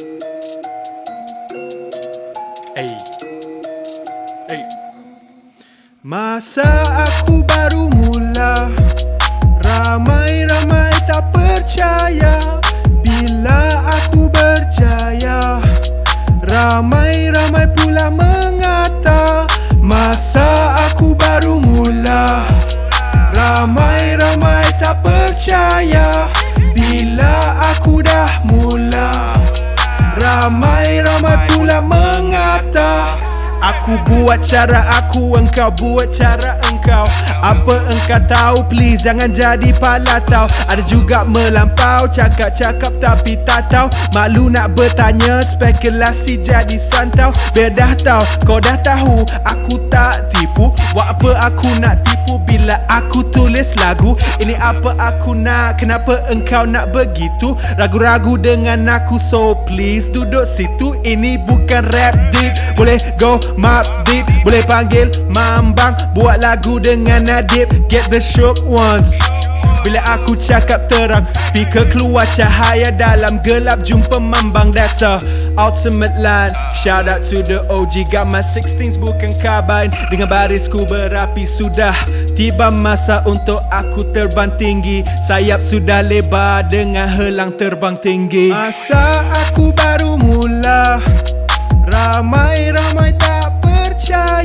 Hey. Hey. Masa aku baru mula Ramai-ramai tak percaya Bila aku berjaya Ramai-ramai pula mengata Masa aku baru mula Ramai-ramai tak percaya Aku buat cara aku, engkau buat cara engkau. Apa engkau tahu, please jangan jadi pala tau Ada juga melampau, cakap-cakap tapi tak tahu. Malu nak bertanya, spekulasi jadi santau. Biar dah tahu, kau dah tahu Aku tak tipu, buat apa aku nak tipu Bila aku tulis lagu, ini apa aku nak? Kenapa engkau nak begitu? Ragu-ragu dengan aku, so please duduk situ. Ini bukan rap deep, boleh go map deep Boleh panggil mambang. Buat lagu dengan Nadib Get the shook ones bila aku cakap terang Speaker keluar cahaya dalam gelap. Jumpa mambang That's the ultimate line. Shout out to the OG Got my 16s bukan karbine Dengan barisku berapi sudah Tiba masa untuk aku terbang tinggi. Sayap sudah lebar Dengan helang terbang tinggi. Masa aku baru mula Ramai-ramai tak percaya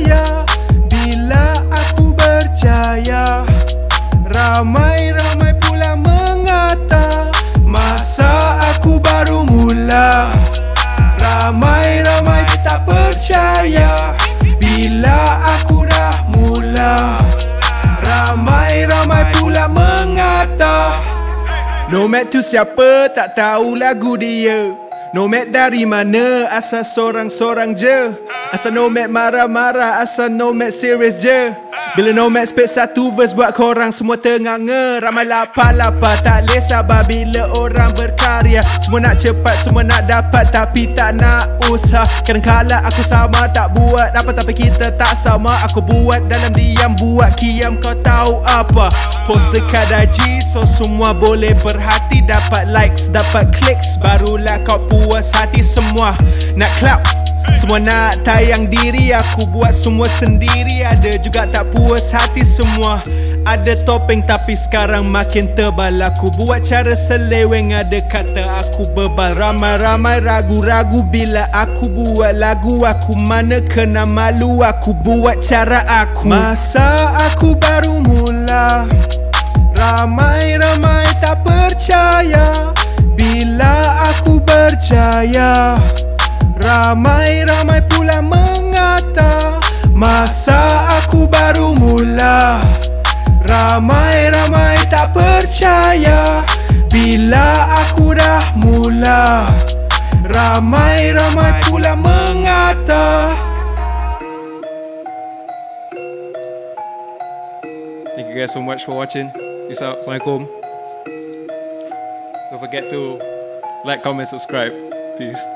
Nomad tu siapa tak tahu lagu dia. Nomad dari mana asal sorang-sorang je. Asal nomad marah-marah asal nomad serius je Bila nomad spit satu verse buat korang semua tenganga Ramai lapar-lapar tak boleh sabar bila orang berkarya. Semua nak cepat semua nak dapat tapi tak nak usaha Kadang-kala aku sama tak buat apa tapi kita tak sama. Aku buat dalam diam buat kiam kau tahu apa? Post dekat IG so semua boleh berhati. Dapat likes dapat clicks barulah kau puas hati semua. Nak clap semua nak tayang diri Aku buat semua sendiri. Ada juga tak puas hati semua. Ada topeng tapi sekarang makin tebal Aku buat cara seleweng Ada kata aku bebal. Ramai-ramai ragu-ragu Bila aku buat lagu. Aku mana kena malu Aku buat cara aku. Masa aku baru mula Ramai-ramai tak percaya. Bila aku berjaya Ramai-ramai pula mengata Masa aku baru mula Ramai-ramai tak percaya Bila aku dah mula Ramai-ramai pula mengata Thank you guys so much for watching. Assalamualaikum. Don't forget to like, comment, subscribe. Peace.